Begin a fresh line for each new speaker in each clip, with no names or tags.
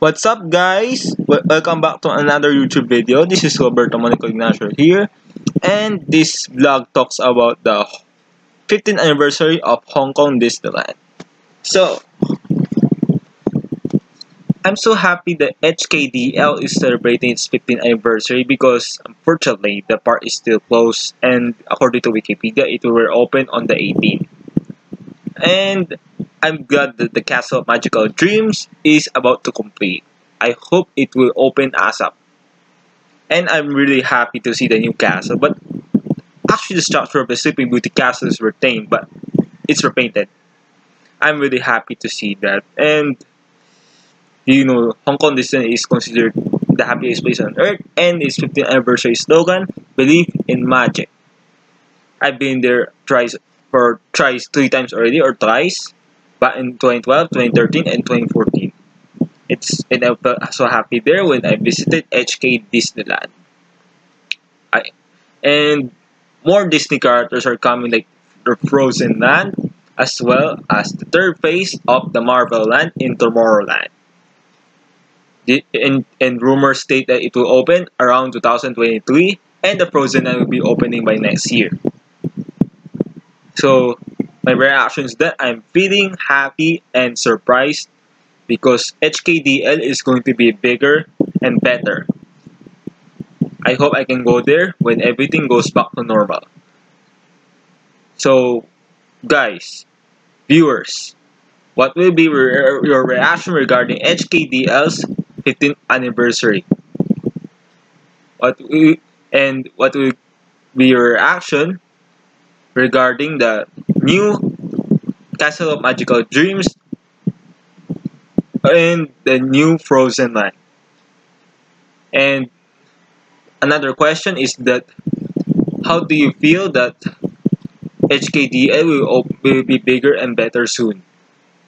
What's up guys? Welcome back to another YouTube video. This is Roberto Monico Ignacio here. And this vlog talks about the 15th anniversary of Hong Kong Disneyland. So, I'm so happy that HKDL is celebrating its 15th anniversary because unfortunately the park is still closed and according to Wikipedia it will open on the 18th. And I'm glad that the Castle of Magical Dreams is about to complete. I hope it will open ASAP. And I'm really happy to see the new castle, but actually the structure of the Sleeping Beauty castle is retained, but it's repainted. I'm really happy to see that. And you know, Hong Kong Disney is considered the happiest place on earth, and its 15th anniversary slogan, "Believe in Magic." I've been there twice for twice three times already, or twice, back in 2012, 2013, and 2014. It's and I felt so happy there when I visited HK Disneyland. I and more Disney characters are coming like the Frozen Land as well as the third phase of the Marvel Land in Tomorrowland. The, and, and rumors state that it will open around 2023 and the Frozen Land will be opening by next year. So my reaction is that I'm feeling happy and surprised because HKDL is going to be bigger and better. I hope I can go there when everything goes back to normal. So, guys, viewers, what will be re your reaction regarding HKDL's 15th anniversary? What will, and what will be your reaction regarding the new Castle of Magical Dreams and the new Frozen Land. And another question is that how do you feel that HKDL will, will be bigger and better soon?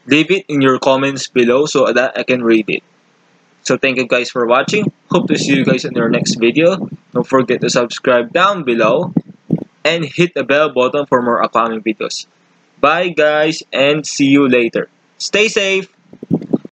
Leave it in your comments below so that I can read it. So thank you guys for watching. Hope to see you guys in our next video. Don't forget to subscribe down below and hit the bell button for more upcoming videos. Bye guys and see you later. Stay safe!